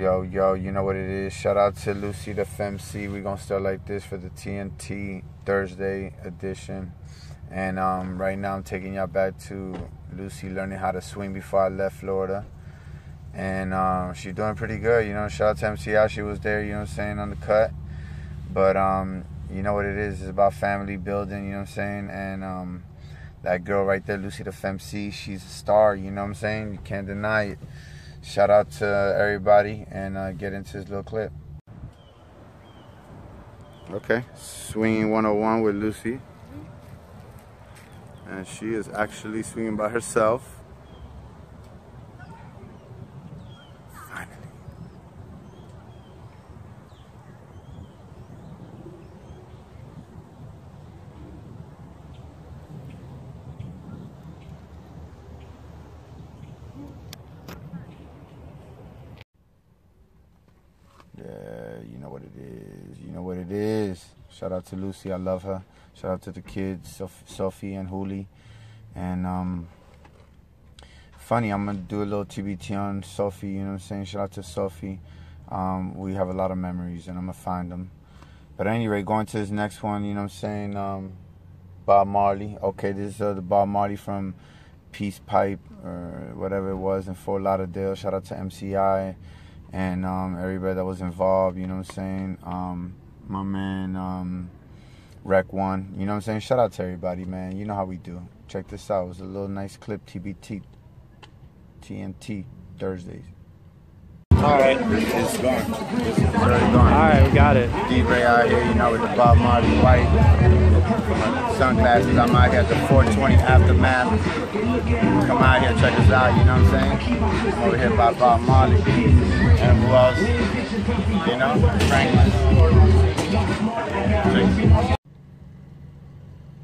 Yo, yo, you know what it is. Shout out to Luci the Femcee. We're gonna start like this for the TNT Thursday edition. And um, right now I'm taking y'all back to Luci learning how to swing before I left Florida. And um, she's doing pretty good, you know. Shout out to MCI, she was there, you know what I'm saying, on the cut. But um, you know what it is, it's about family building, you know what I'm saying? And um, that girl right there, Luci the Femcee, she's a star, you know what I'm saying? You can't deny it shout out to everybody and uh, get into this little clip. Okay, swinging 101 with Luci. And she is actually swinging by herself. Finally. Yeah, you know what it is. You know what it is. Shout out to Luci. I love her. Shout out to the kids, Sofi and Juli. And um, funny, I'm gonna do a little TBT on Sofi. You know what I'm saying? Shout out to Sofi. Um, we have a lot of memories, and I'm gonna find them. But anyway, going to this next one. You know what I'm saying? Um, Bob Marley. Okay, this is uh, the Bob Marley from Peace Pipe or whatever it was in Fort Lauderdale. Shout out to MCI and um, everybody that was involved, you know what I'm saying? Um, my man, um, Rec One, you know what I'm saying? Shout out to everybody, man. You know how we do. Check this out. It was a little nice clip, TBT, TNT, Thursdays. All right. It's gone. It's already gone. All right, we got it. D-Rey out here, you know, with the Bob Marley white. My sunglasses, I'm out here at the 420 Aftermath. Come out here, check us out, you know what I'm saying? I'm over here by Bob Marley. And who else? You know, Franklin.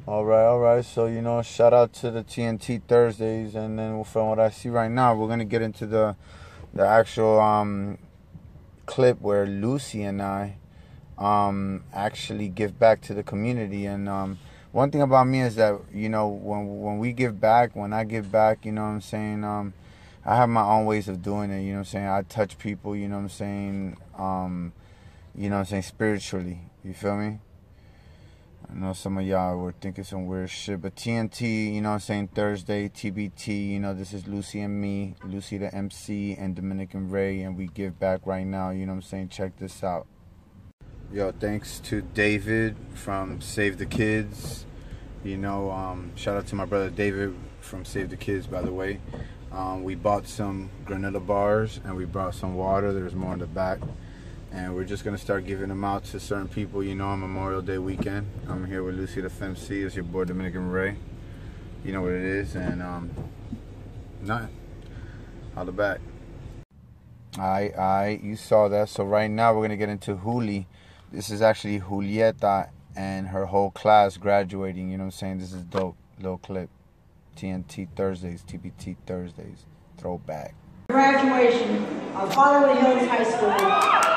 All right, all right. So, you know, shout out to the TNT Thursdays. And then from what I see right now, we're going to get into the the actual um, clip where Luci and I um, actually give back to the community. And um, one thing about me is that you know when when we give back, when I give back, you know what I'm saying. Um, I have my own ways of doing it. You know what I'm saying. I touch people. You know what I'm saying. Um, you know what I'm saying spiritually. You feel me? I know some of y'all were thinking some weird shit, but TNT, you know what I'm saying, Thursday, TBT, you know, this is Luci and me, Luci the MC, and Dominican Rey, and we give back right now, you know what I'm saying, check this out. Yo, thanks to David from Save the Kids, you know, um, shout out to my brother David from Save the Kids, by the way. Um, we bought some granola bars, and we brought some water, there's more in the back and we're just gonna start giving them out to certain people. You know, on Memorial Day weekend. I'm here with Luci the Femcee. It's your boy Dominican Rey. You know what it is, and um, nothing. Holla back. I, I, you saw that. So right now we're gonna get into Juli. This is actually Julieta and her whole class graduating. You know what I'm saying? This is dope. Little clip. TNT Thursdays, TBT Thursdays. Throwback. Graduation of Hollywood Hills High School,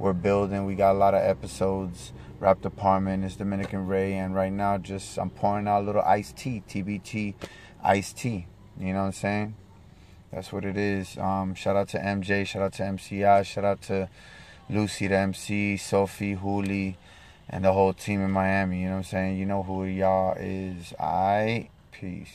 we're building. We got a lot of episodes. Rap Department is Dominican Rey, and right now just I'm pouring out a little iced tea, TBT iced tea. You know what I'm saying? That's what it is. Um, shout out to MJ, shout out to MCI, shout out to Luci, the MC, Sofi, Juli, and the whole team in Miami. You know what I'm saying? You know who y'all is. I peace.